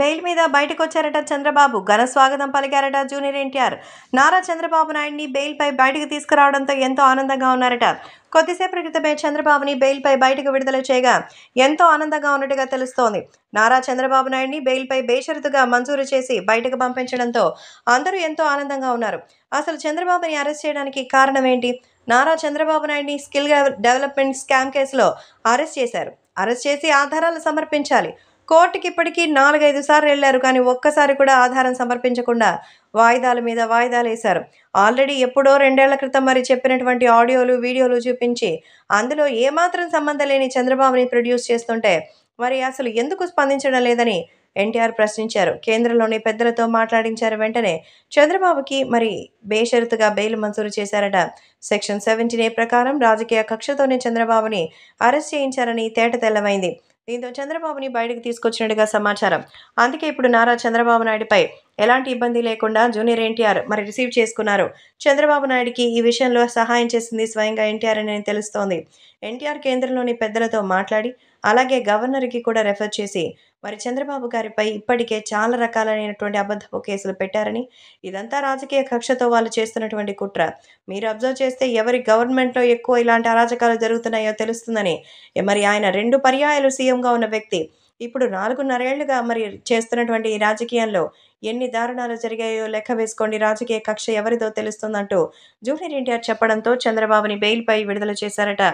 Bail మీద బయటకు వచ్చారట చంద్రబాబు. ఘన స్వాగతం పలికారట జూనియర్ ఎన్టీఆర్. నారా చంద్రబాబు నాయుడిని బెయిల్పై బయటకు తీసుకురావడంతో ఎంతో ఆనందంగా ఉన్నారట. కొద్దిసేపటి క్రితమే చంద్రబాబుని బెయిల్పై బయటకు విడుదల చేయగా ఎంతో ఆనందంగా ఉన్నట్టుగా తెలుస్తోంది. నారా చంద్రబాబు నాయుడిని బెయిల్పై బేషరతుగా మంజూరు చేసి బయటకు పంపించడంతో అందరూ ఎంతో ఆనందంగా ఉన్నారు. అసలు చంద్రబాబుని అరెస్ట్ చేయడానికి కారణం ఏంటి? నారా చంద్రబాబు నాయుడిని స్కిల్ డెవలప్మెంట్ స్కామ్ కేసులో అరెస్ట్ చేశారు. అరెస్ట్ చేసి ఆధారాలు సమర్పించాలి. కోర్టుకి ఇప్పటికీ నాలుగైదు సార్లు వెళ్ళారు కానీ ఒక్కసారి కూడా ఆధారం సమర్పించకుండా వాయిదాల మీద వాయిదాలు వేశారు ఆల్రెడీ ఎప్పుడో రెండేళ్ళ క్రితం మరి చెప్పినటువంటి ఆడియోలు వీడియోలు చూపించి అందులో ఏమాత్రం సంబంధం లేని చంద్రబాబుని ప్రొడ్యూస్ చేస్తుంటే మరి అసలు ఎందుకు స్పందించడం లేదని ఎన్టీఆర్ ప్రశ్నించారు. కేంద్రంలోని పెద్దలతో మాట్లాడించారు వెంటనే చంద్రబాబుకి మరి బేషరతుగా బెయిల్ మంజూరు చేశారట. సెక్షన్ సెవెంటీన్ ఏ ప్రకారం రాజకీయ కక్షతోనే చంద్రబాబుని అరెస్ట్ చేయించారని తేట తెల్లమైంది దీంతో చంద్రబాబుని బయటకు తీసుకొచ్చినట్టుగా సమాచారం. అందుకే ఇప్పుడు నారా చంద్రబాబు నాయుడుపై ఎలాంటి ఇబ్బంది లేకుండా జూనియర్ ఎన్టీఆర్ మరి రిసీవ్ చేసుకున్నారు. చంద్రబాబు నాయుడుకి ఈ విషయంలో సహాయం చేసింది స్వయంగా ఎన్టీఆర్ అని తెలుస్తోంది. ఎన్టీఆర్ కేంద్రంలోని పెద్దలతో మాట్లాడి అలాగే గవర్నర్కి కూడా రెఫర్ చేసి మరి చంద్రబాబు గారిపై ఇప్పటికే చాలా రకాలైనటువంటి అబద్ధపు కేసులు పెట్టారని ఇదంతా రాజకీయ కక్షతో వాళ్ళు చేస్తున్నటువంటి కుట్ర. మీరు అబ్జర్వ్ చేస్తే ఎవరి గవర్నమెంట్లో ఎక్కువ ఇలాంటి అరాచకాలు జరుగుతున్నాయో తెలుస్తుందని మరి ఆయన రెండు పర్యాయాలు సీఎంగా ఉన్న వ్యక్తి. ఇప్పుడు నాలుగున్నరేళ్ళుగా మరి చేస్తున్నటువంటి ఈ రాజకీయంలో ఎన్ని దారుణాలు జరిగాయో లెక్క వేసుకోండి. రాజకీయ కక్ష ఎవరిదో తెలుస్తుందంటూ జూనియర్ ఎన్టీఆర్ చెప్పడంతో చంద్రబాబుని బెయిల్పై విడుదల చేశారట.